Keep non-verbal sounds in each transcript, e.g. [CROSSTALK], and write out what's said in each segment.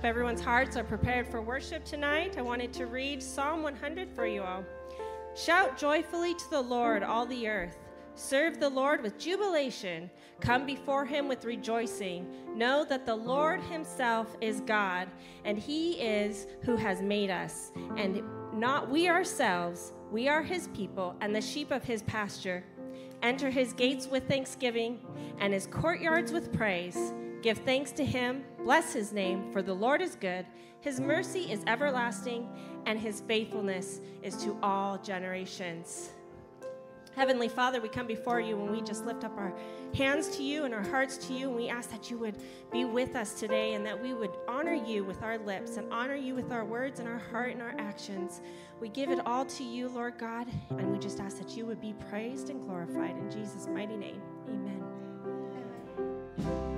Hope everyone's hearts are prepared for worship tonight. I wanted to read Psalm 100 for you all. Shout joyfully to the Lord, all the earth. Serve the Lord with jubilation. Come before him with rejoicing. Know that the Lord himself is God, and he is who has made us, and not we ourselves. We are his people and the sheep of his pasture. Enter his gates with thanksgiving and his courtyards with praise. Give thanks to him, bless his name, for the Lord is good. His mercy is everlasting, and his faithfulness is to all generations. Heavenly Father, we come before you and we just lift up our hands to you and our hearts to you, and we ask that you would be with us today and that we would honor you with our lips and honor you with our words and our heart and our actions. We give it all to you, Lord God, and we just ask that you would be praised and glorified in Jesus' mighty name. Amen.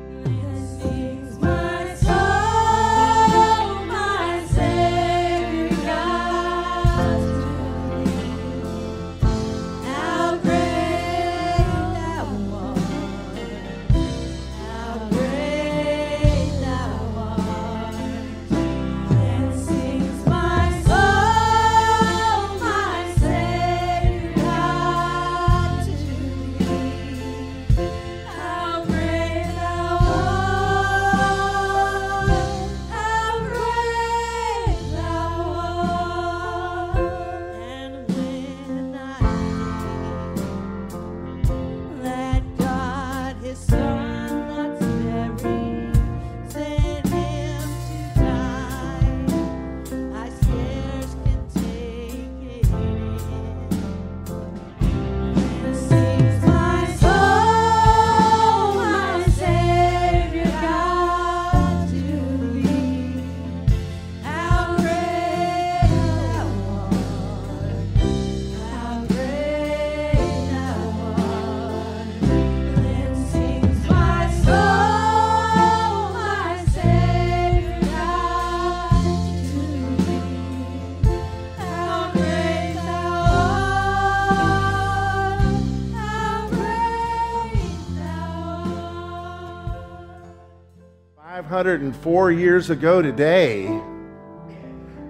Hundred and four years ago today,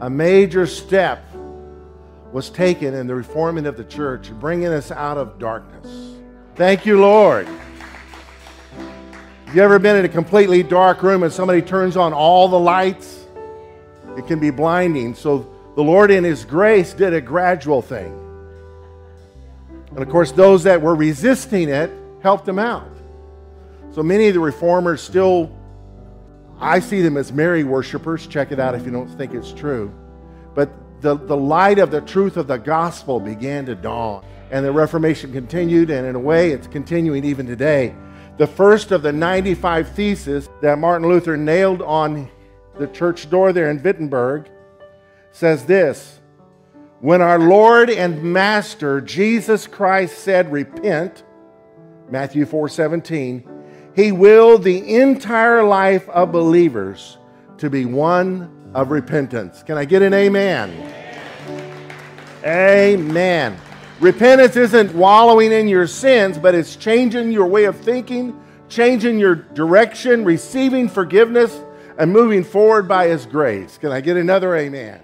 a major step was taken in the reforming of the church, bringing us out of darkness. Thank you, Lord. Have you ever been in a completely dark room and somebody turns on all the lights? It can be blinding. So the Lord, in His grace, did a gradual thing. And of course, those that were resisting it helped them out. So many of the reformers still I see them as Mary worshipers. Check it out if you don't think it's true. But the, the light of the truth of the gospel began to dawn. And the Reformation continued, and in a way, it's continuing even today. The first of the 95 theses that Martin Luther nailed on the church door there in Wittenberg says this When our Lord and Master Jesus Christ said, Repent, Matthew 4 17, he willed the entire life of believers to be one of repentance. Can I get an amen? Amen. Repentance isn't wallowing in your sins, but it's changing your way of thinking, changing your direction, receiving forgiveness, and moving forward by His grace. Can I get another amen?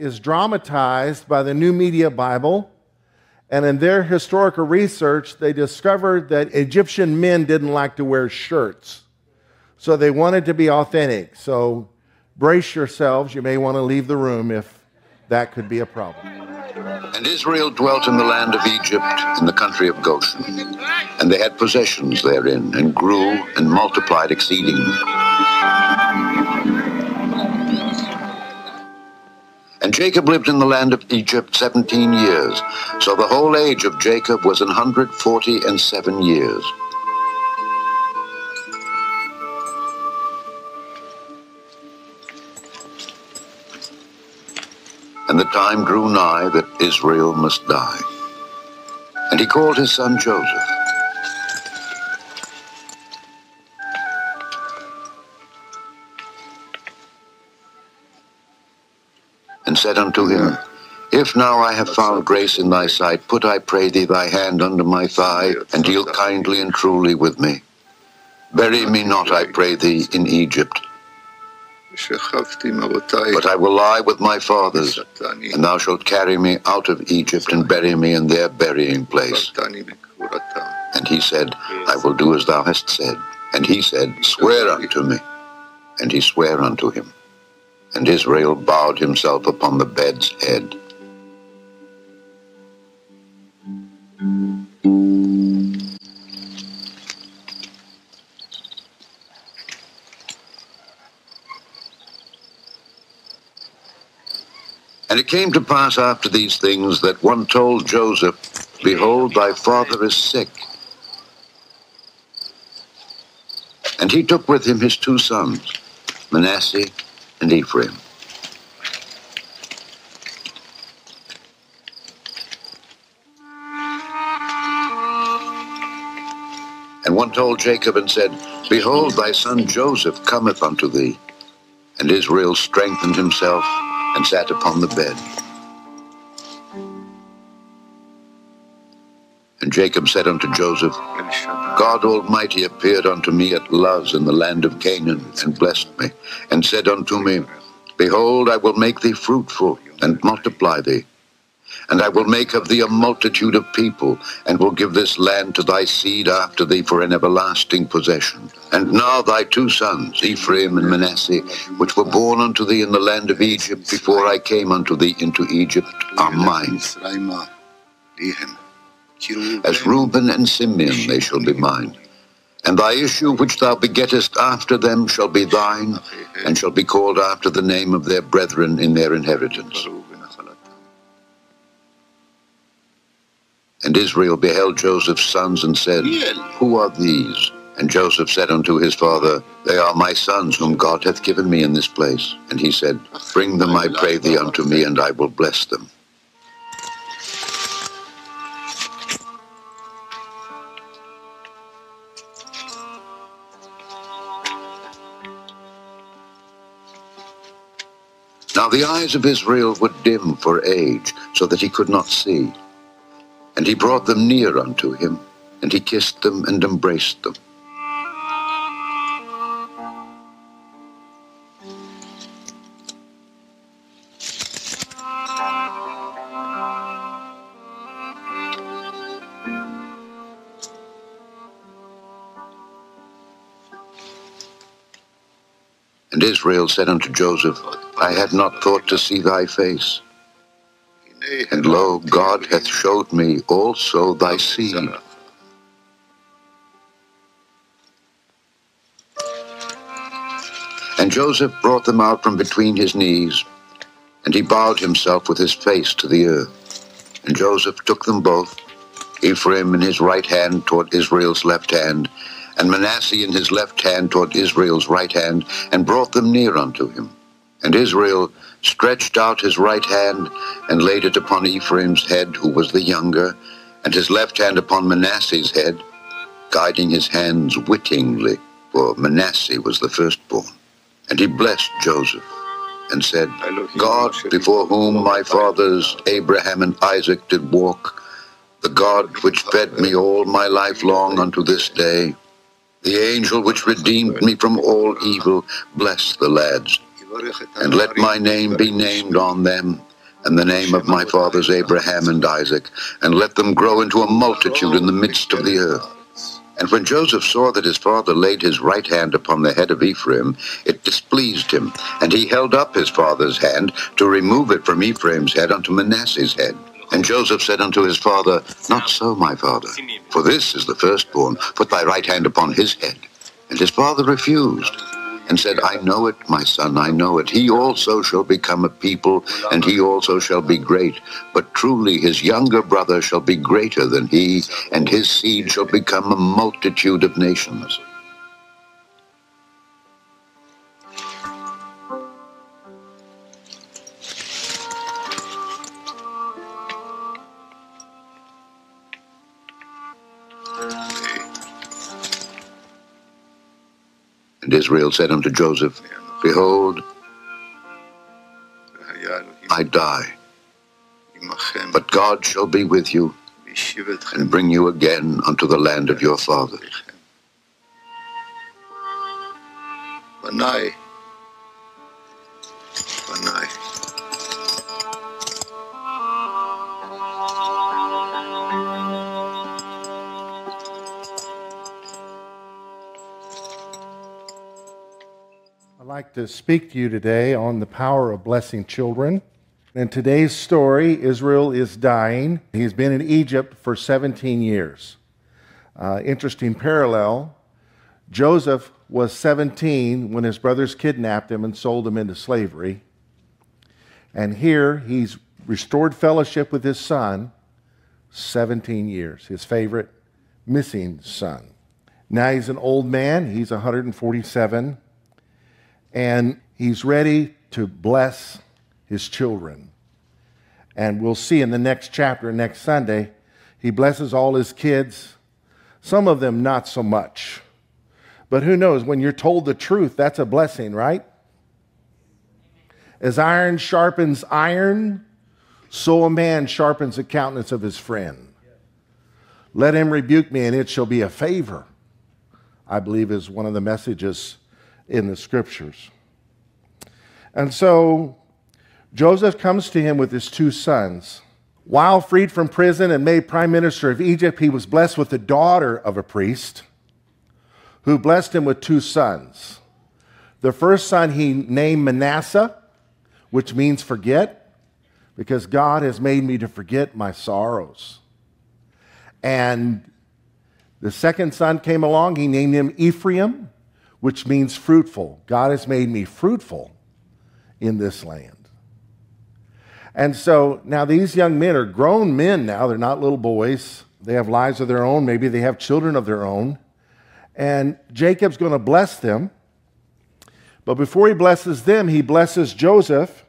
Is dramatized by the New Media Bible. And in their historical research, they discovered that Egyptian men didn't like to wear shirts. So they wanted to be authentic. So brace yourselves. You may want to leave the room if that could be a problem. And Israel dwelt in the land of Egypt, in the country of Goshen. And they had possessions therein, and grew and multiplied exceedingly. And Jacob lived in the land of Egypt seventeen years. So the whole age of Jacob was an hundred forty and seven years. And the time drew nigh that Israel must die. And he called his son Joseph. Said unto him, If now I have found grace in thy sight, put I pray thee thy hand under my thigh, and deal kindly and truly with me. Bury me not, I pray thee, in Egypt, but I will lie with my fathers, and thou shalt carry me out of Egypt and bury me in their burying place. And he said, I will do as thou hast said. And he said, Swear unto me. And he sware unto him. And Israel bowed himself upon the bed's head. And it came to pass after these things that one told Joseph, Behold, thy father is sick. And he took with him his two sons, Manasseh and Ephraim. And one told Jacob and said, Behold, thy son Joseph cometh unto thee. And Israel strengthened himself and sat upon the bed. And Jacob said unto Joseph, God Almighty appeared unto me at Luz in the land of Canaan, and blessed me, and said unto me, Behold, I will make thee fruitful, and multiply thee. And I will make of thee a multitude of people, and will give this land to thy seed after thee for an everlasting possession. And now thy two sons, Ephraim and Manasseh, which were born unto thee in the land of Egypt before I came unto thee into Egypt, are mine. As Reuben and Simeon they shall be mine. And thy issue which thou begettest after them shall be thine, and shall be called after the name of their brethren in their inheritance. And Israel beheld Joseph's sons and said, Who are these? And Joseph said unto his father, They are my sons whom God hath given me in this place. And he said, Bring them, I pray thee, unto me, and I will bless them. Now the eyes of Israel were dim for age, so that he could not see. And he brought them near unto him, and he kissed them and embraced them. And Israel said unto Joseph, I had not thought to see thy face. And lo, God hath showed me also thy seed. And Joseph brought them out from between his knees, and he bowed himself with his face to the earth. And Joseph took them both, Ephraim in his right hand toward Israel's left hand, and Manasseh in his left hand toward Israel's right hand, and brought them near unto him. And Israel stretched out his right hand and laid it upon Ephraim's head, who was the younger, and his left hand upon Manasseh's head, guiding his hands wittingly, for Manasseh was the firstborn. And he blessed Joseph and said, God, before whom my fathers Abraham and Isaac did walk, the God which fed me all my life long unto this day, the angel which redeemed me from all evil, bless the lads and let my name be named on them, and the name of my fathers Abraham and Isaac, and let them grow into a multitude in the midst of the earth. And when Joseph saw that his father laid his right hand upon the head of Ephraim, it displeased him, and he held up his father's hand to remove it from Ephraim's head unto Manasseh's head. And Joseph said unto his father, Not so, my father, for this is the firstborn. Put thy right hand upon his head. And his father refused and said, I know it, my son, I know it. He also shall become a people, and he also shall be great. But truly his younger brother shall be greater than he, and his seed shall become a multitude of nations. And Israel said unto Joseph, Behold, I die, but God shall be with you and bring you again unto the land of your fathers. To speak to you today on the power of blessing children. In today's story, Israel is dying. He's been in Egypt for 17 years. Uh, interesting parallel. Joseph was 17 when his brothers kidnapped him and sold him into slavery. And here he's restored fellowship with his son 17 years, his favorite missing son. Now he's an old man, he's 147 and he's ready to bless his children. And we'll see in the next chapter, next Sunday, he blesses all his kids, some of them not so much. But who knows, when you're told the truth, that's a blessing, right? As iron sharpens iron, so a man sharpens the countenance of his friend. Let him rebuke me, and it shall be a favor, I believe is one of the messages in the scriptures. And so Joseph comes to him with his two sons. While freed from prison and made prime minister of Egypt, he was blessed with the daughter of a priest who blessed him with two sons. The first son he named Manasseh, which means forget, because God has made me to forget my sorrows. And the second son came along, he named him Ephraim, which means fruitful. God has made me fruitful in this land. And so now these young men are grown men now. They're not little boys. They have lives of their own. Maybe they have children of their own. And Jacob's going to bless them. But before he blesses them, he blesses Joseph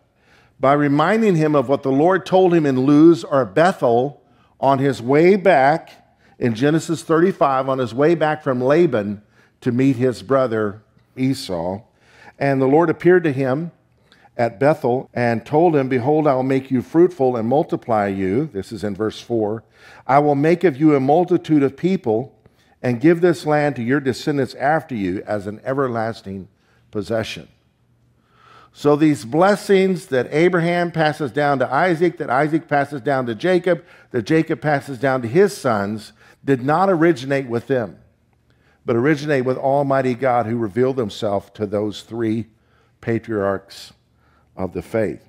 by reminding him of what the Lord told him in Luz or Bethel on his way back in Genesis 35, on his way back from Laban to meet his brother Esau. And the Lord appeared to him at Bethel and told him, Behold, I will make you fruitful and multiply you. This is in verse 4. I will make of you a multitude of people and give this land to your descendants after you as an everlasting possession. So, these blessings that Abraham passes down to Isaac, that Isaac passes down to Jacob, that Jacob passes down to his sons, did not originate with them but originate with Almighty God who revealed himself to those three patriarchs of the faith.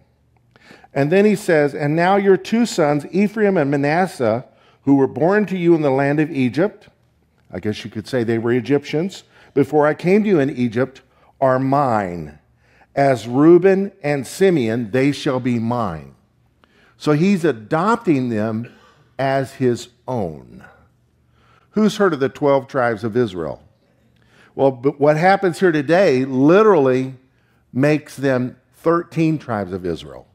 And then he says, And now your two sons, Ephraim and Manasseh, who were born to you in the land of Egypt, I guess you could say they were Egyptians, before I came to you in Egypt, are mine. As Reuben and Simeon, they shall be mine. So he's adopting them as his own. Who's heard of the 12 tribes of Israel? Well, but what happens here today literally makes them 13 tribes of Israel.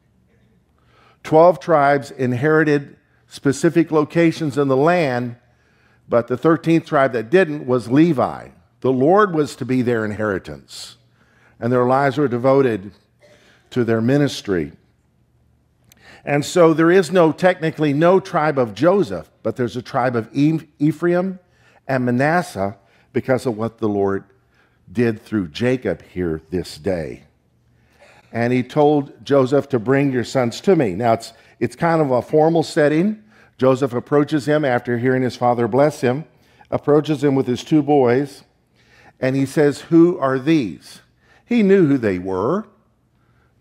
12 tribes inherited specific locations in the land, but the 13th tribe that didn't was Levi. The Lord was to be their inheritance, and their lives were devoted to their ministry. And so there is no, technically, no tribe of Joseph, but there's a tribe of Ephraim and Manasseh because of what the Lord did through Jacob here this day. and he told Joseph to bring your sons to me. Now, it's, it's kind of a formal setting. Joseph approaches him after hearing his father bless him, approaches him with his two boys, and he says, Who are these? He knew who they were.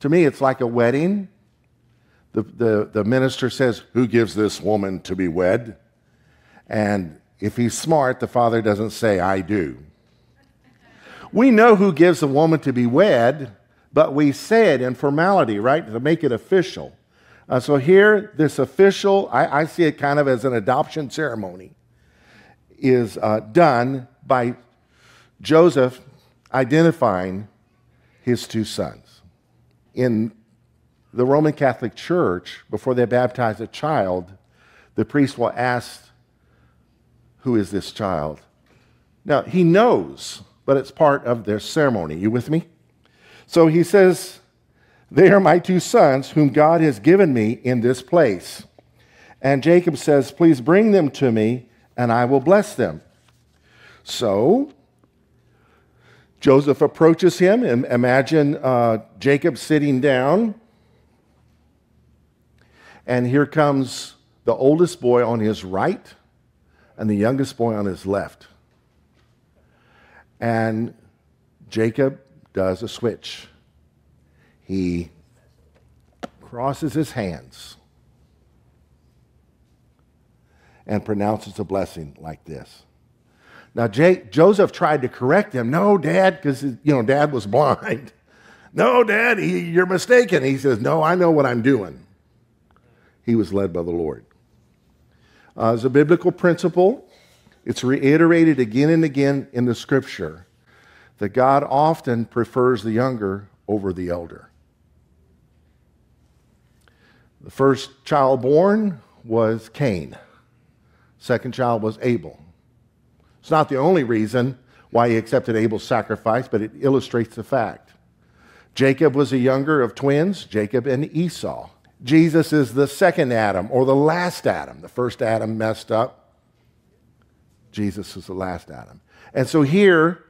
To me, it's like a wedding. The, the, the minister says, Who gives this woman to be wed? And if he's smart, the father doesn't say, I do. We know who gives a woman to be wed, but we say it in formality, right? To make it official. Uh, so here, this official, I, I, see it kind of as an adoption ceremony, is uh, done by Joseph identifying his two sons. In the Roman Catholic Church, before they baptize a child, the priest will ask, Who is this child? Now, he knows, but it's part of their ceremony. You with me? So he says, They are my two sons, whom God has given me in this place. And Jacob says, Please bring them to me, and I will bless them. So Joseph approaches him, and imagine uh, Jacob sitting down. And here comes the oldest boy on his right and the youngest boy on his left. And Jacob does a switch. He crosses his hands and pronounces a blessing like this. Now, Joseph tried to correct him. No, Dad, because, you know, Dad was blind. [LAUGHS] No, Dad, he, you're mistaken. He says, No, I know what I'm doing. He was led by the Lord. Uh, as a biblical principle, it's reiterated again and again in the scripture that God often prefers the younger over the elder. The first child born was Cain. Second child was Abel. It's not the only reason why he accepted Abel's sacrifice, but it illustrates the fact. Jacob was a younger of twins, Jacob and Esau. Jesus is the second Adam or the last Adam. The first Adam messed up. Jesus is the last Adam. And so here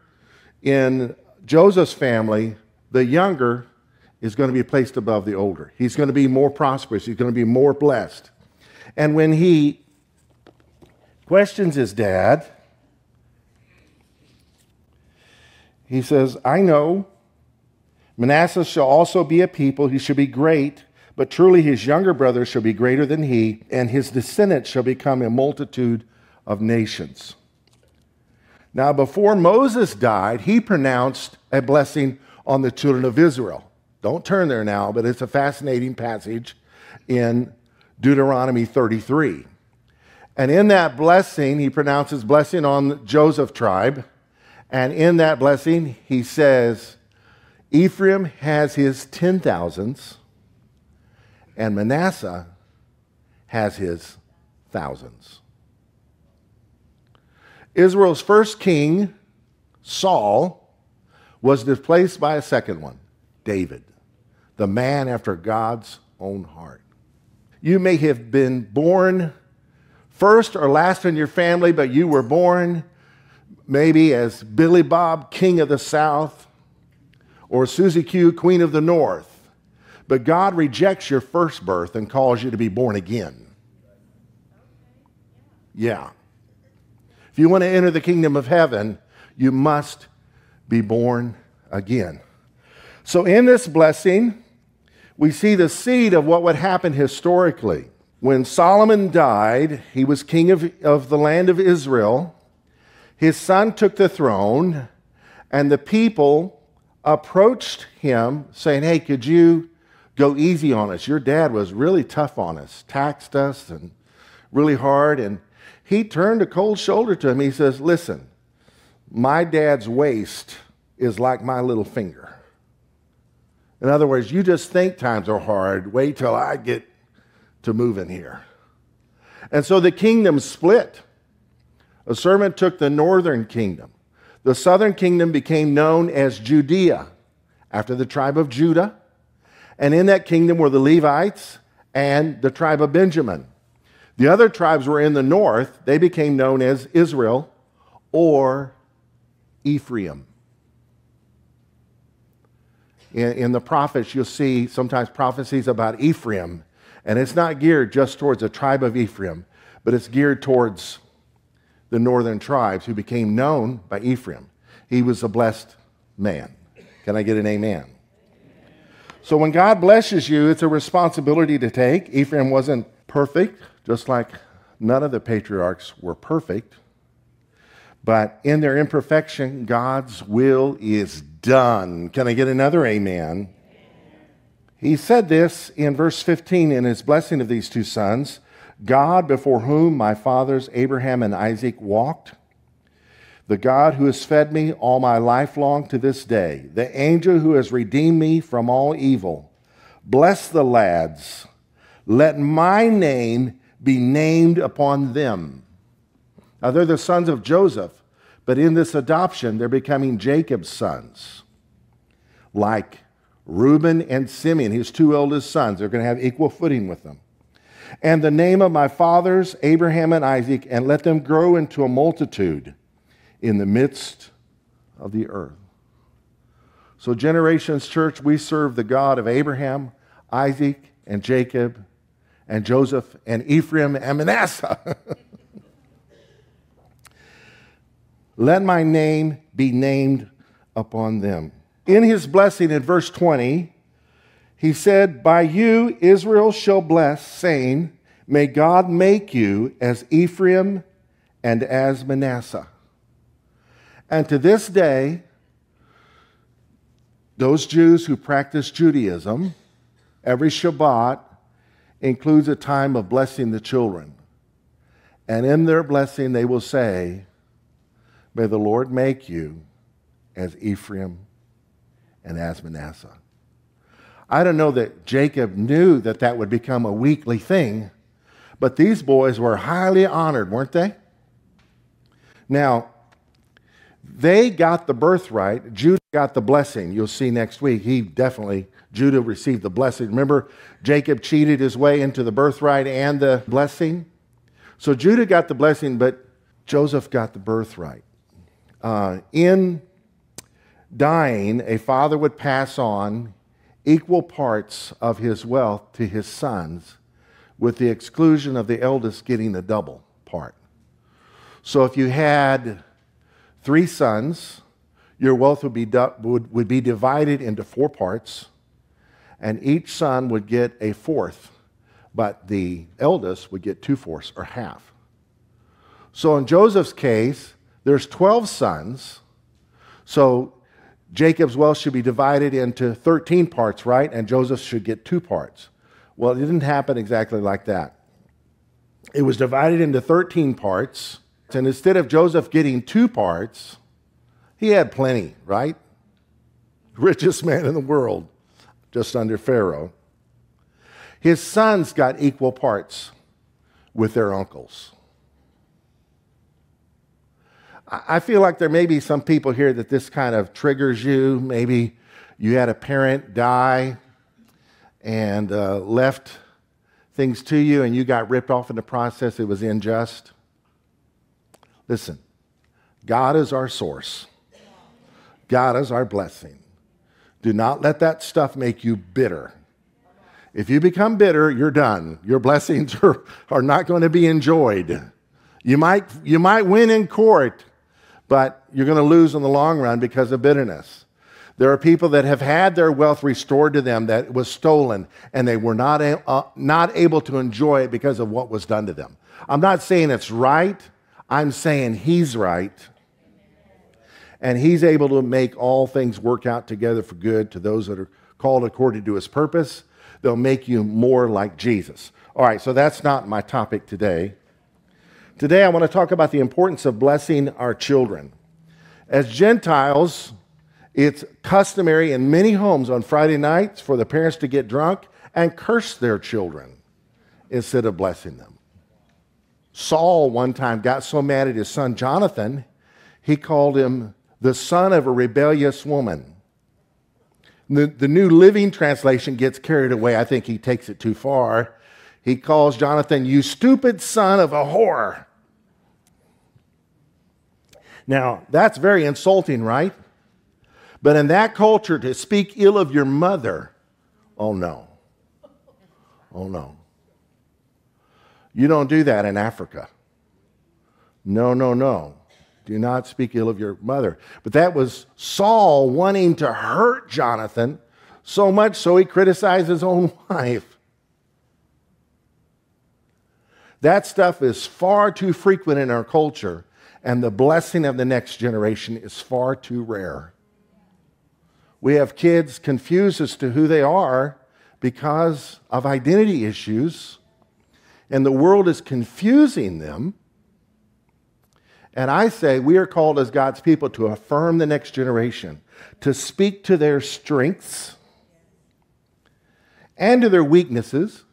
in Joseph's family, the younger is going to be placed above the older. He's going to be more prosperous, he's going to be more blessed. And when he questions his dad, He says, I know Manasseh shall also be a people, he shall be great, but truly his younger brother shall be greater than he, and his descendants shall become a multitude of nations. Now, before Moses died, he pronounced a blessing on the children of Israel. Don't turn there now, but it's a fascinating passage in Deuteronomy 33. And in that blessing, he pronounces blessing on the Joseph tribe and in that blessing, he says, Ephraim has his ten thousands, and Manasseh has his thousands. Israel's first king, Saul, was displaced by a second one, David, the man after God's own heart. You may have been born first or last in your family, but you were born maybe as Billy Bob, King of the South, or Susie Q, Queen of the North. But God rejects your first birth and calls you to be born again. Yeah. If you want to enter the kingdom of heaven, you must be born again. So, in this blessing, we see the seed of what would happen historically. When Solomon died, he was king of, of the land of Israel. His son took the throne, and the people approached him saying, Hey, could you go easy on us? Your dad was really tough on us, taxed us, and really hard. And he turned a cold shoulder to him. He says, Listen, my dad's waist is like my little finger. In other words, you just think times are hard. Wait till I get to moving here. And so the kingdom split. A servant took the northern kingdom. The southern kingdom became known as Judea, after the tribe of Judah. And in that kingdom were the Levites and the tribe of Benjamin. The other tribes were in the north. They became known as Israel or Ephraim. in, in the prophets, you'll see sometimes prophecies about Ephraim, and it's not geared just towards the tribe of Ephraim, but it's geared towards the northern tribes who became known by Ephraim. He was a blessed man. Can I get an amen? So when God blesses you, it's a responsibility to take. Ephraim wasn't perfect, just like none of the patriarchs were perfect. But in their imperfection, God's will is done. Can I get another amen? He said this in verse 15 in his blessing of these two sons God before whom my fathers Abraham and Isaac walked, the God who has fed me all my life long to this day, the angel who has redeemed me from all evil. Bless the lads. Let my name be named upon them. Now, they're the sons of Joseph, but in this adoption, they're becoming Jacob's sons. Like Reuben and Simeon, his two eldest sons, they're going to have equal footing with them. And the name of my fathers, Abraham and Isaac, and let them grow into a multitude in the midst of the earth. So, Generations Church, we serve the God of Abraham, Isaac, and Jacob, and Joseph, and Ephraim, and Manasseh. [LAUGHS] Let my name be named upon them. In his blessing in verse 20, he said, By you Israel shall bless, saying, May God make you as Ephraim and as Manasseh. And to this day, those Jews who practice Judaism, every Shabbat includes a time of blessing the children. And in their blessing, they will say, May the Lord make you as Ephraim and as Manasseh. I don't know that Jacob knew that that would become a weekly thing, but these boys were highly honored, weren't they? Now, they got the birthright. Judah got the blessing. You'll see next week. He definitely, Judah received the blessing. Remember, Jacob cheated his way into the birthright and the blessing? So Judah got the blessing, but Joseph got the birthright. Uh, in dying, a father would pass on equal parts of his wealth to his sons, with the exclusion of the eldest getting a double part. So if you had three sons, your wealth would be, would, would be divided into four parts, and each son would get a fourth, but the eldest would get two fourths or half. So in Joseph's case, there's 12 sons. So Jacob's wealth should be divided into 13 parts, right? And Joseph should get two parts. Well, it didn't happen exactly like that. It was divided into 13 parts and instead of Joseph getting two parts, he had plenty, right? Richest man in the world, just under Pharaoh. His sons got equal parts with their uncles. I feel like there may be some people here that this kind of triggers you. Maybe you had a parent die and uh, left things to you and you got ripped off in the process. It was unjust. Listen, God is our source, God is our blessing. Do not let that stuff make you bitter. If you become bitter, you're done. Your blessings [LAUGHS] are, are not going to be enjoyed. You might, you might win in court, but you're going to lose in the long run because of bitterness. There are people that have had their wealth restored to them that was stolen, and they were not, uh, not able to enjoy it because of what was done to them. I'm not saying it's right. I'm saying he's right. And he's able to make all things work out together for good to those that are called according to his purpose. They'll make you more like Jesus. All right, so that's not my topic today. Today, I want to talk about the importance of blessing our children. As Gentiles, it's customary in many homes on Friday nights for the parents to get drunk and curse their children instead of blessing them. Saul one time got so mad at his son Jonathan, he called him the son of a rebellious woman. The, the New Living Translation gets carried away. I think he takes it too far. He calls Jonathan, You stupid son of a whore. Now, that's very insulting, right? But in that culture, to speak ill of your mother, oh no. Oh no. You don't do that in Africa. No, no, no. Do not speak ill of your mother. But that was Saul wanting to hurt Jonathan so much so he criticized his own [LAUGHS] wife. That stuff is far too frequent in our culture, and the blessing of the next generation is far too rare. We have kids confused as to who they are because of identity issues, and the world is confusing them. And I say we are called as God's people to affirm the next generation, to speak to their strengths and to their weaknesses.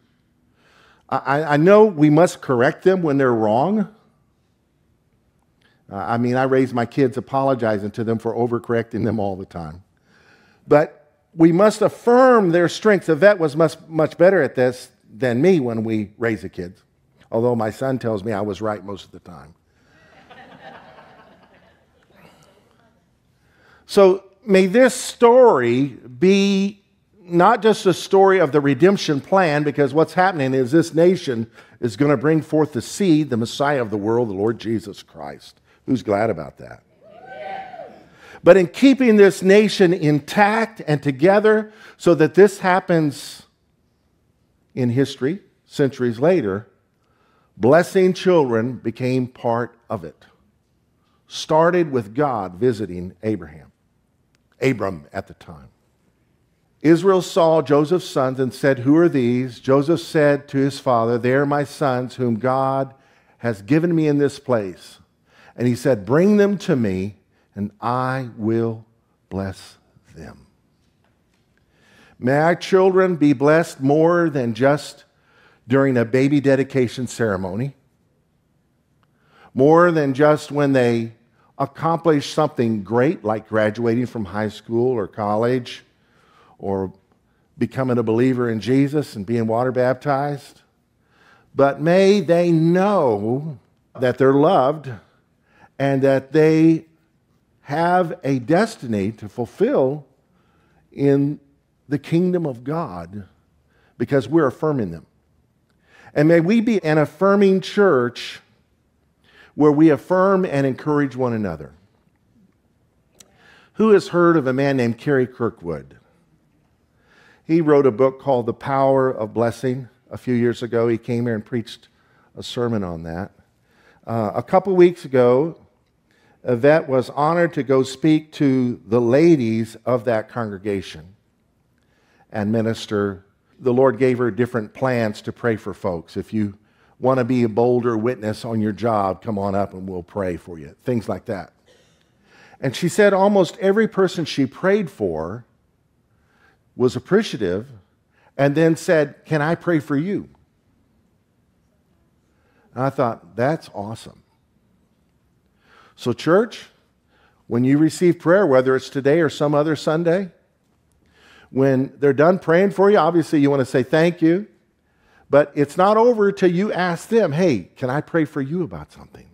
I, I know we must correct them when they're wrong. Uh, I mean, I raise my kids apologizing to them for overcorrecting them all the time. But we must affirm their strengths. Yvette was much, much better at this than me when we raise the kids, although my son tells me I was right most of the time. so may this story be not just a story of the redemption plan, because what's happening is this nation is going to bring forth the seed, the Messiah of the world, the Lord Jesus Christ. Who's glad about that? But in keeping this nation intact and together so that this happens in history, centuries later, blessing children became part of it. Started with God visiting Abraham, Abram at the time. Israel saw Joseph's sons and said, Who are these? Joseph said to his father, They are my sons, whom God has given me in this place. And he said, Bring them to me and I will bless them. May our children be blessed more than just during a baby dedication ceremony, more than just when they accomplish something great like graduating from high school or college or becoming a believer in Jesus and being water baptized. But may they know that they're loved and that they have a destiny to fulfill in the kingdom of God because we're affirming them. And may we be an affirming church where we affirm and encourage one another. Who has heard of a man named Kerry Kirkwood? He wrote a book called The Power of Blessing a few years ago. He came here and preached a sermon on that. Uh, a couple weeks ago, Yvette was honored to go speak to the ladies of that congregation and minister. The Lord gave her different plans to pray for folks. If you want to be a bolder witness on your job, come on up and we'll pray for you. Things like that. And she said almost every person she prayed for was appreciative and then said, Can I pray for you? And I thought, That's awesome. So, church, when you receive prayer, whether it's today or some other Sunday, when they're done praying for you, obviously you want to say thank you, but it's not over till you ask them, hey, can I pray for you about something?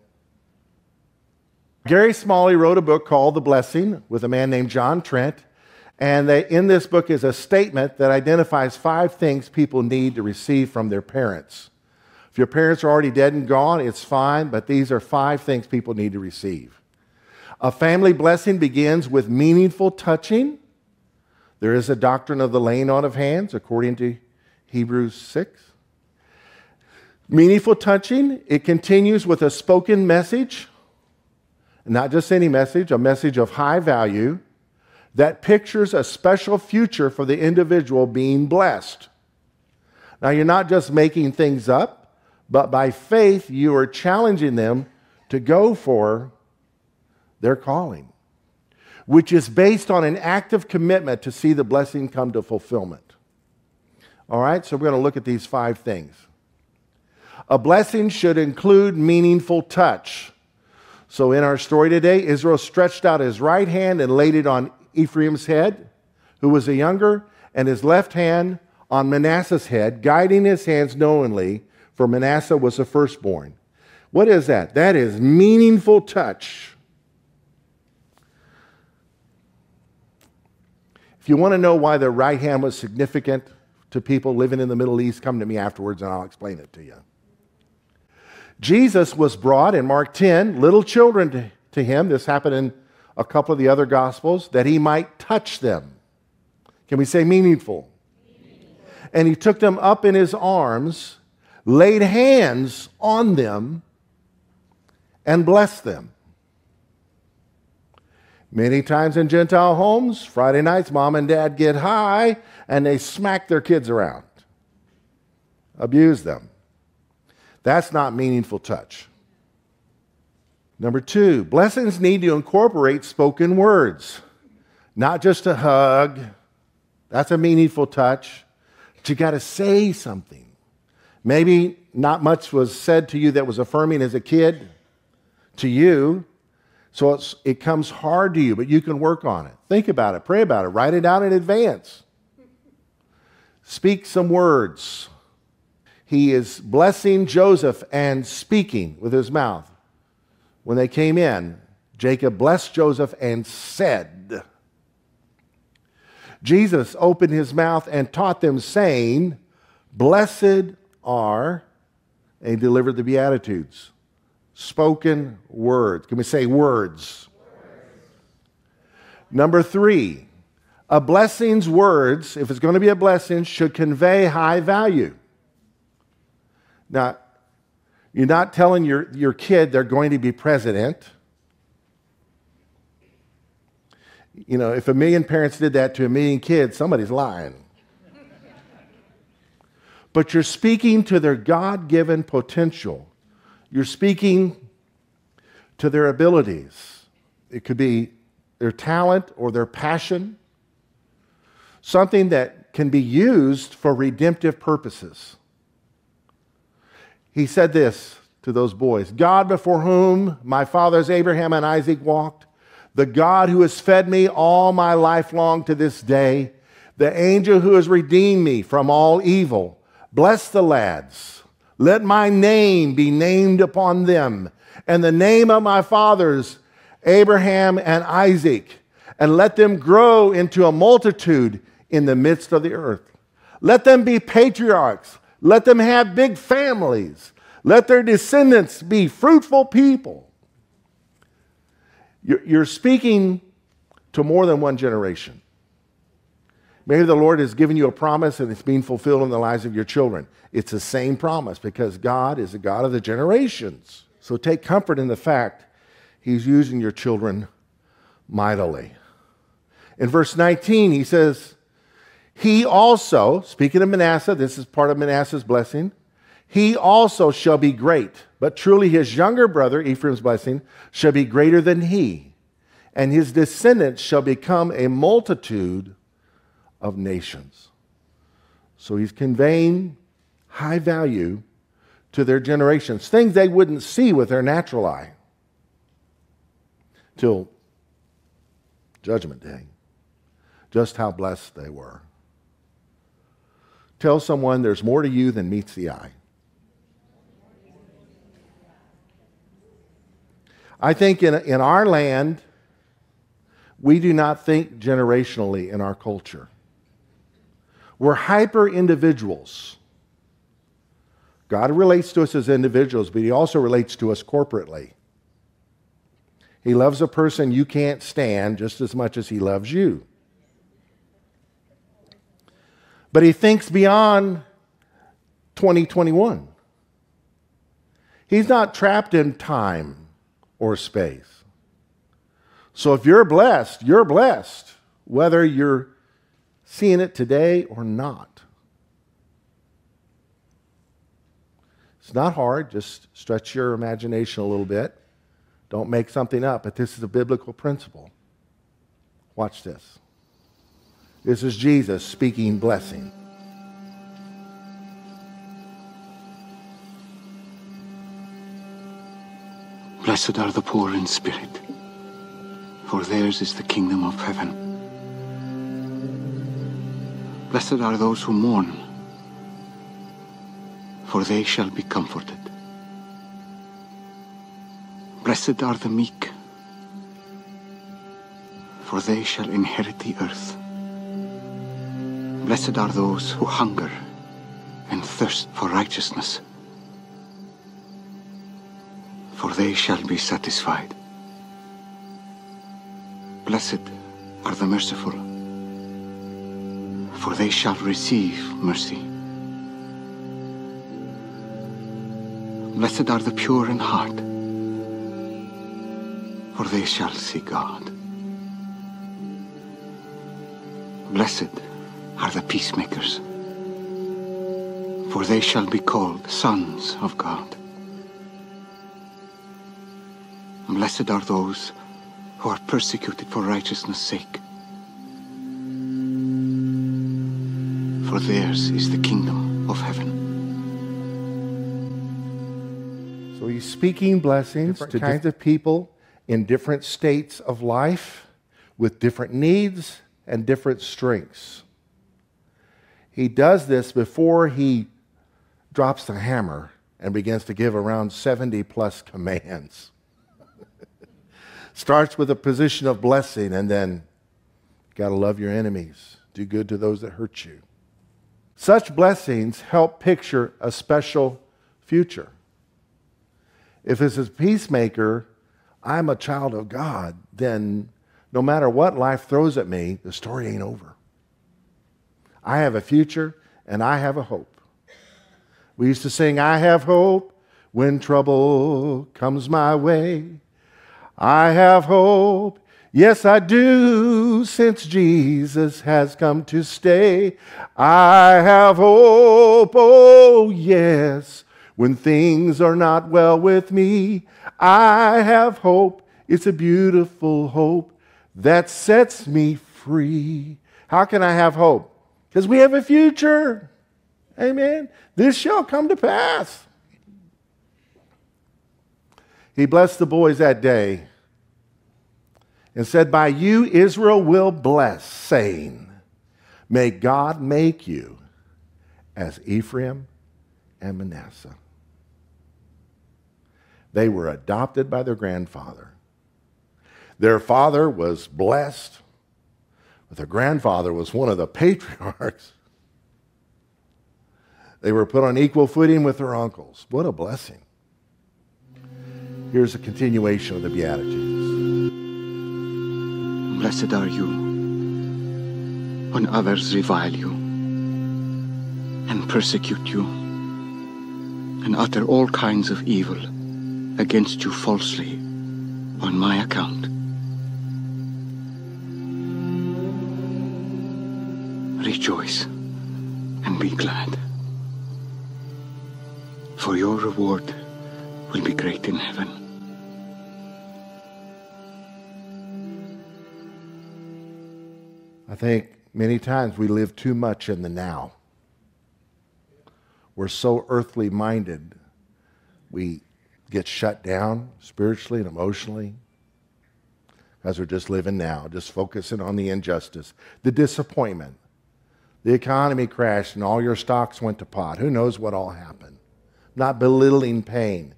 Gary Smalley wrote a book called The Blessing with a man named John Trent. And they, in this book is a statement that identifies five things people need to receive from their parents If your parents are already dead and gone, it's fine, but these are five things people need to receive. A family blessing begins with meaningful touching. There is a doctrine of the laying on of hands, according to Hebrews 6. Meaningful touching, it continues with a spoken message, not just any message, a message of high value that pictures a special future for the individual being blessed. Now, you're not just making things up, but by faith, you are challenging them to go for their calling, which is based on an active commitment to see the blessing come to fulfillment. All right, so we're going to look at these five things. A blessing should include meaningful touch. So in our story today, Israel stretched out his right hand and laid it on Ephraim's head, who was the younger, and his left hand on Manasseh's head, guiding his hands knowingly for Manasseh was the firstborn. What is that? That is meaningful touch. You want to know why the right hand was significant to people living in the Middle East, come to me afterwards and I'll explain it to you. Jesus was brought in Mark 10, little children to, to him. This happened in a couple of the other Gospels, that he might touch them. Can we say meaningful? meaningful? And he took them up in his arms, laid hands on them, and blessed them. Many times in Gentile homes, Friday nights, mom and dad get high and they smack their kids around, abuse them. That's not meaningful touch. Number two, blessings need to incorporate spoken words, not just a hug. That's a meaningful touch. But you got to say something. Maybe not much was said to you that was affirming as a kid to you, so it comes hard to you, but you can work on it. Think about it, pray about it, write it out in advance. Speak some words. He is blessing Joseph and speaking with his mouth. When they came in, Jacob blessed Joseph and said, Jesus opened his mouth and taught them, saying, Blessed are, and delivered the Beatitudes spoken words. Can we say words? words? Number three, a blessing's words, if it's going to be a blessing, should convey high value. Now, you're not telling your, your kid they're going to be president. You know, if a million parents did that to a million kids, somebody's lying. but you're speaking to their God given potential you're speaking to their abilities. It could be their talent or their passion, something that can be used for redemptive purposes. He said this to those boys God before whom my fathers Abraham and Isaac walked, the God who has fed me all my life long to this day, the angel who has redeemed me from all evil. Bless the lads let my name be named upon them, and the name of my fathers, Abraham and Isaac, and let them grow into a multitude in the midst of the earth. Let them be patriarchs. Let them have big families. Let their descendants be fruitful people. You're speaking to more than one generation. Maybe the Lord has given you a promise and it's being fulfilled in the lives of your children. It's the same promise because God is the God of the generations. So take comfort in the fact He's using your children mightily. In verse 19, he says, He also, speaking of Manasseh, this is part of Manasseh's blessing, he also shall be great, but truly his younger brother, Ephraim's blessing, shall be greater than he, and his descendants shall become a multitude of nations. So he's conveying high value to their generations, things they wouldn't see with their natural eye till Judgment Day, just how blessed they were. Tell someone there's more to you than meets the eye. I think in, in our land, we do not think generationally in our culture. We're hyper individuals. God relates to us as individuals, but He also relates to us corporately. He loves a person you can't stand just as much as He loves you. But He thinks beyond 2021. He's not trapped in time or space. So if you're blessed, you're blessed, whether you're seeing it today or not. It's not hard, just stretch your imagination a little bit. Don't make something up, but this is a biblical principle. Watch this. This is Jesus speaking blessing. Blessed are the poor in spirit, for theirs is the kingdom of heaven. Blessed are those who mourn, for they shall be comforted. Blessed are the meek, for they shall inherit the earth. Blessed are those who hunger and thirst for righteousness, for they shall be satisfied. Blessed are the merciful, for they shall receive mercy. Blessed are the pure in heart, for they shall see God. Blessed are the peacemakers, for they shall be called sons of God. Blessed are those who are persecuted for righteousness' sake, for theirs is the kingdom of heaven. So he's speaking blessings Different to kinds kinds of people in different states of life with different needs and different strengths. He does this before he drops the hammer and begins to give around 70 plus commands. [LAUGHS] Starts with a position of blessing and then got to love your enemies, do good to those that hurt you. Such blessings help picture a special future. If it's a peacemaker, I'm a child of God, then no matter what life throws at me, the story ain't over. I have a future and I have a hope. We used to sing, I have hope when trouble comes my way. I have hope, yes, I do, since Jesus has come to stay. I have hope, oh, yes, when things are not well with me. I have hope, it's a beautiful hope that sets me free. How can I have hope? Because we have a future. Amen. This shall come to pass. He blessed the boys that day and said, By you Israel will bless, saying, May God make you as Ephraim and Manasseh. They were adopted by their grandfather. Their father was blessed, but their grandfather was one of the [LAUGHS] patriarchs. They were put on equal footing with their uncles. What a blessing. Here's a continuation of the Beatitudes. Blessed are you when others revile you and persecute you and utter all kinds of evil against you falsely on my account. Rejoice and be glad, for your reward will be great in heaven. I think many times we live too much in the now. We're so earthly minded, we get shut down spiritually and emotionally because we're just living now, just focusing on the injustice, the disappointment. The economy crashed and all your stocks went to pot. Who knows what all happened? I'm not belittling pain,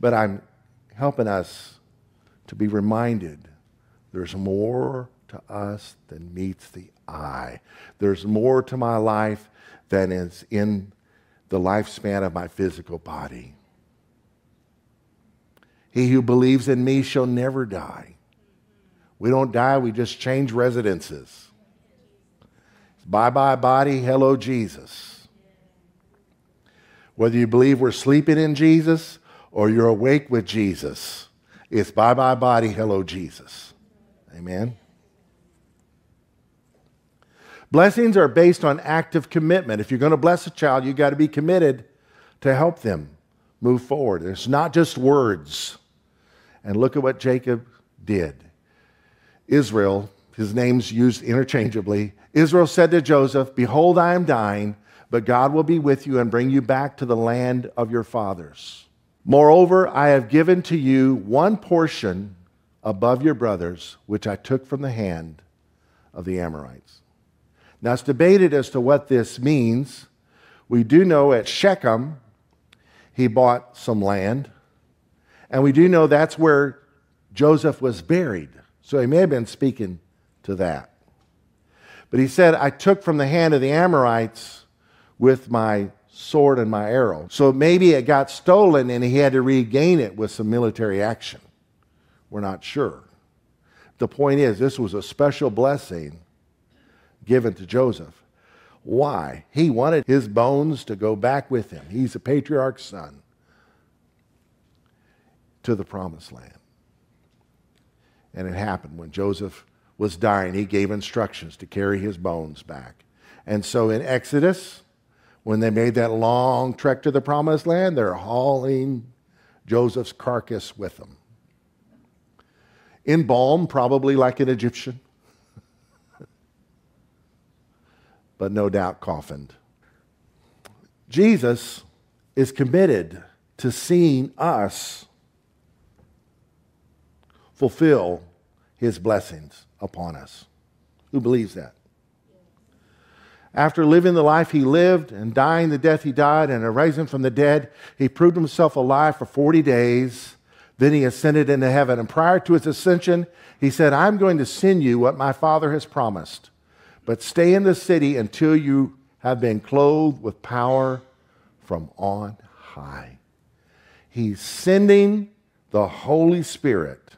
but I'm helping us to be reminded there's more to us than meets the eye. There's more to my life than is in the lifespan of my physical body. He who believes in me shall never die. We don't die, we just change residences. Bye bye, body. Hello, Jesus. Whether you believe we're sleeping in Jesus or you're awake with Jesus, it's bye bye, body. Hello, Jesus. Amen. Blessings are based on active commitment. If you're going to bless a child, you've got to be committed to help them move forward. It's not just words. And look at what Jacob did. Israel, his name's used interchangeably. Israel said to Joseph, Behold, I am dying, but God will be with you and bring you back to the land of your fathers. Moreover, I have given to you one portion above your brothers, which I took from the hand of the Amorites. Now, it's debated as to what this means. We do know at Shechem, he bought some land, and we do know that's where Joseph was buried. So he may have been speaking to that. But he said, I took from the hand of the Amorites with my sword and my arrow. So maybe it got stolen and he had to regain it with some military action. We're not sure. The point is, this was a special blessing given to Joseph. Why? He wanted his bones to go back with him. He's a patriarch's son to the promised land. And it happened when Joseph was dying, he gave instructions to carry his bones back. And so in Exodus, when they made that long trek to the promised land, they're hauling Joseph's carcass with them. Embalmed, probably like an Egyptian, but no doubt coffined. Jesus is committed to seeing us fulfill his blessings upon us. Who believes that? After living the life he lived and dying the death he died and rising from the dead, he proved himself alive for 40 days. Then he ascended into heaven. And prior to his ascension, he said, I'm going to send you what my Father has promised, but stay in the city until you have been clothed with power from on high. He's sending the Holy Spirit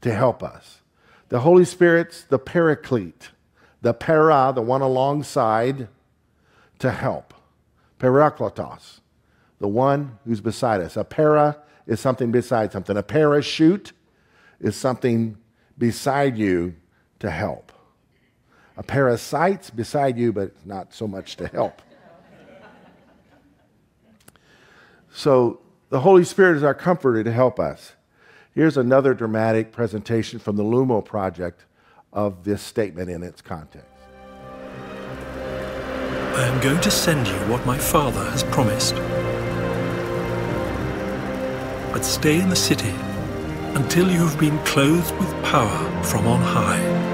to help us. The Holy Spirit's the paraclete, the para, the one alongside, to help. Parakletos, the one who's beside us. A para is something beside something. A parachute is something beside you to help. A parasite's beside you, but not so much to help. So the Holy Spirit is our comforter to help us. Here's another dramatic presentation from the Lumo Project of this statement in its context. I am going to send you what my father has promised. But stay in the city until you have been clothed with power from on high.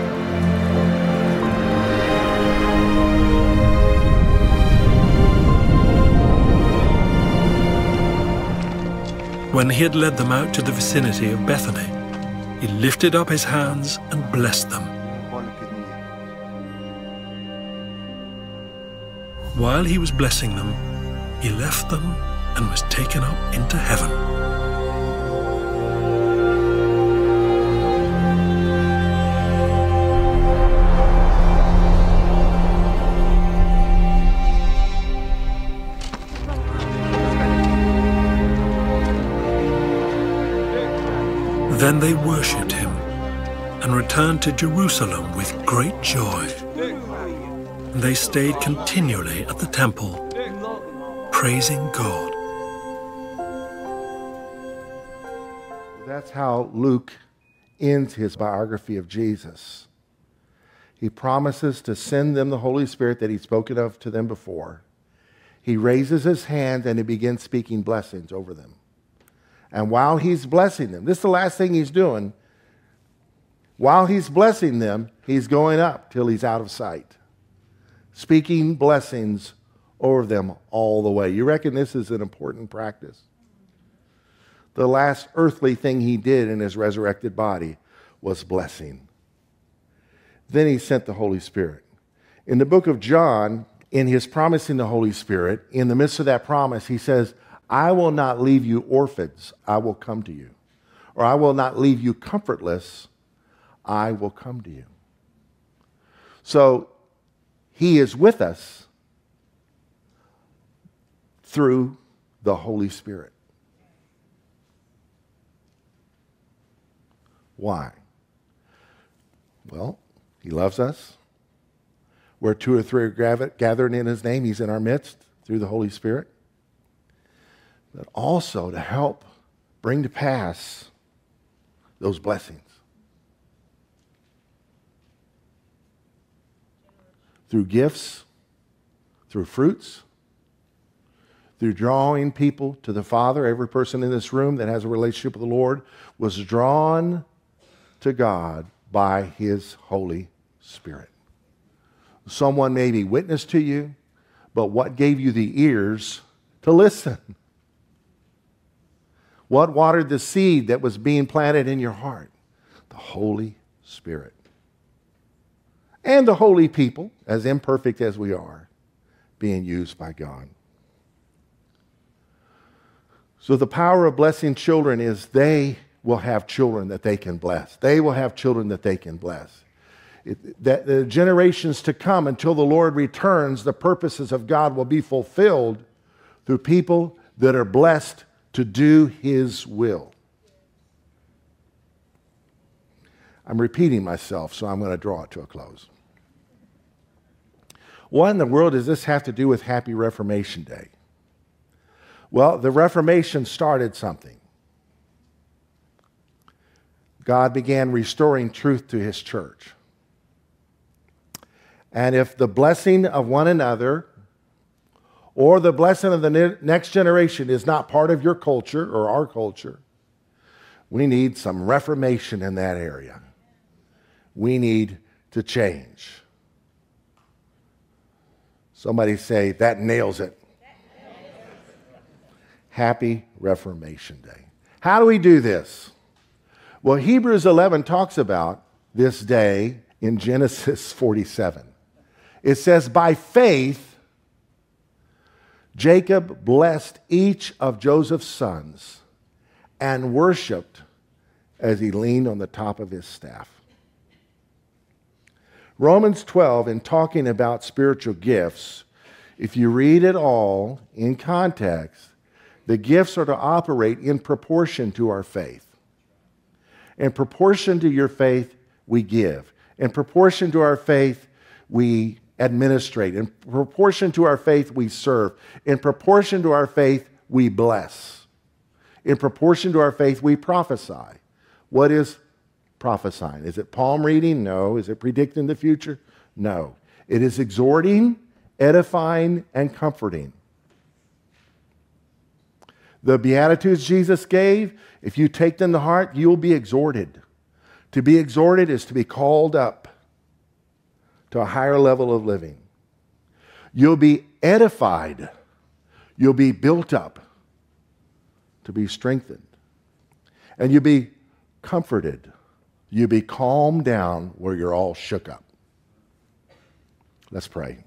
When he had led them out to the vicinity of Bethany, he lifted up his hands and blessed them. While he was blessing them, he left them and was taken up into heaven. Then they worshipped him and returned to Jerusalem with great joy. They stayed continually at the temple, praising God. That's how Luke ends his biography of Jesus. He promises to send them the Holy Spirit that he's spoken of to them before. He raises his hand and he begins speaking blessings over them. And while he's blessing them, this is the last thing he's doing. While he's blessing them, he's going up till he's out of sight, speaking blessings over them all the way. You reckon this is an important practice? The last earthly thing he did in his resurrected body was blessing. Then he sent the Holy Spirit. In the book of John, in his promising the Holy Spirit, in the midst of that promise, he says, I will not leave you orphans, I will come to you. Or I will not leave you comfortless, I will come to you. So he is with us through the Holy Spirit. Why? Well, he loves us. Where two or three are gathered in his name, he's in our midst through the Holy Spirit but also to help bring to pass those blessings. Through gifts, through fruits, through drawing people to the Father. Every person in this room that has a relationship with the Lord was drawn to God by His Holy Spirit. Someone maybe witnessed to you, but what gave you the ears to listen? What watered the seed that was being planted in your heart? The Holy Spirit. and the holy people, as imperfect as we are, being used by God. So, the power of blessing children is they will have children that they can bless. They will have children that they can bless. It, that the generations to come until the Lord returns, the purposes of God will be fulfilled through people that are blessed to do His will. I'm repeating myself, so I'm going to draw it to a close. What in the world does this have to do with Happy Reformation Day? Well, the Reformation started something. God began restoring truth to his church. And if the blessing of one another or the blessing of the next generation is not part of your culture or our culture, we need some reformation in that area. We need to change. Somebody say, that nails it. Happy Reformation Day. How do we do this? Well, Hebrews 11 talks about this day in Genesis 47. It says, By faith, Jacob blessed each of Joseph's sons and worshiped as he leaned on the top of his staff. Romans 12, in talking about spiritual gifts, if you read it all in context, the gifts are to operate in proportion to our faith. In proportion to your faith, we give. In proportion to our faith, we administrate. In proportion to our faith, we serve. In proportion to our faith, we bless. In proportion to our faith, we prophesy. What is prophesying? Is it palm reading? No. Is it predicting the future? No. It is exhorting, edifying, and comforting. The Beatitudes Jesus gave, if you take them to heart, you'll be exhorted. To be exhorted is to be called up to a higher level of living. You'll be edified. You'll be built up to be strengthened. And you'll be comforted. You'll be calmed down where you're all shook up. Let's pray.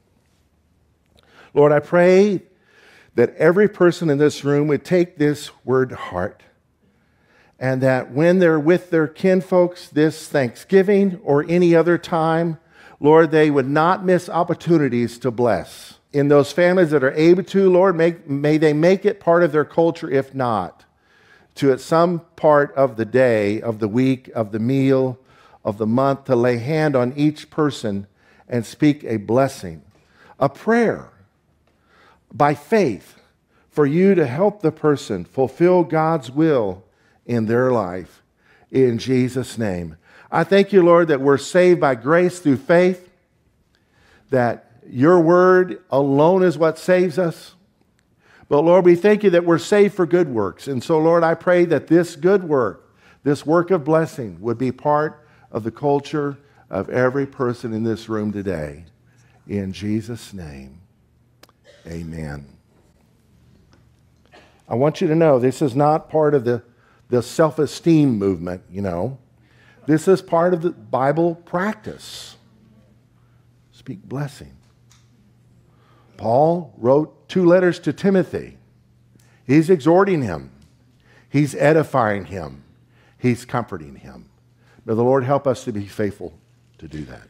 Lord, I pray that every person in this room would take this word to heart and that when they're with their kinfolks this Thanksgiving or any other time, Lord, they would not miss opportunities to bless. In those families that are able to, Lord, make, may they make it part of their culture, if not, to at some part of the day, of the week, of the meal, of the month, to lay hand on each person and speak a blessing, a prayer by faith for you to help the person fulfill God's will in their life. In Jesus' name. I thank you, Lord, that we're saved by grace through faith, that your word alone is what saves us. But Lord, we thank you that we're saved for good works. And so, Lord, I pray that this good work, this work of blessing, would be part of the culture of every person in this room today. In Jesus' name. Amen. I want you to know this is not part of the, the self esteem movement, you know. This is part of the Bible practice. Speak blessing. Paul wrote two letters to Timothy. He's exhorting him, he's edifying him, he's comforting him. May the Lord help us to be faithful to do that.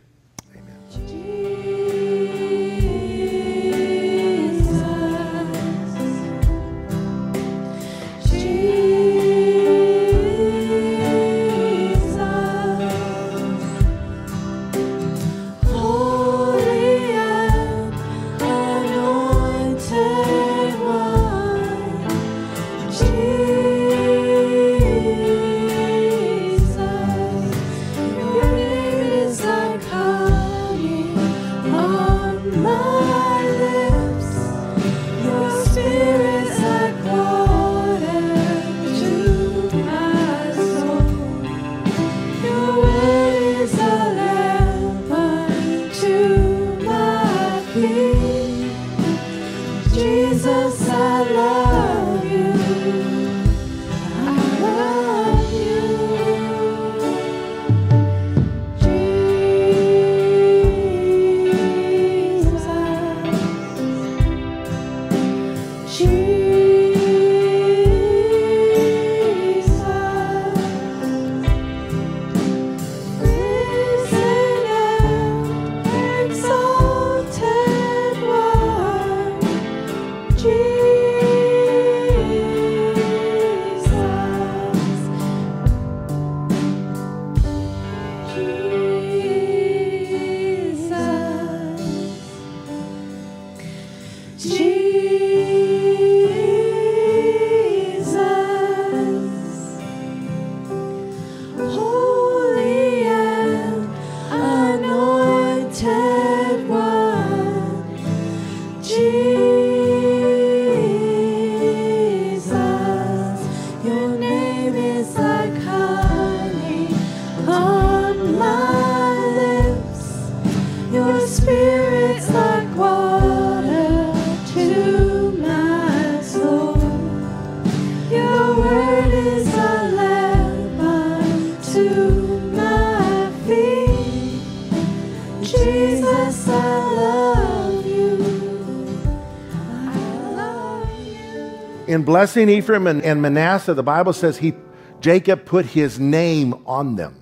Blessing Ephraim and, and Manasseh, the Bible says he, Jacob put his name on them.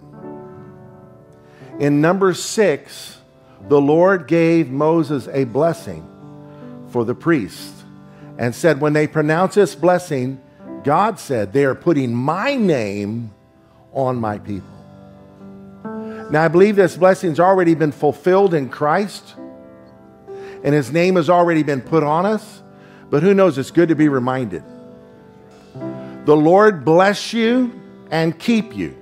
In number six, the Lord gave Moses a blessing for the priests and said, When they pronounce this blessing, God said, They are putting my name on my people. Now, I believe this blessing's already been fulfilled in Christ, and his name has already been put on us. But who knows? It's good to be reminded. The Lord bless you and keep you.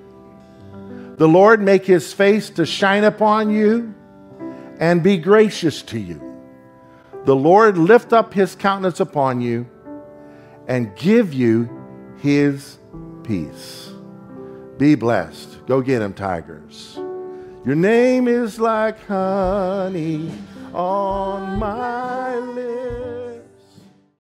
The Lord make his face to shine upon you and be gracious to you. The Lord lift up his countenance upon you and give you his peace. Be blessed. Go get him, tigers. Your name is like honey on my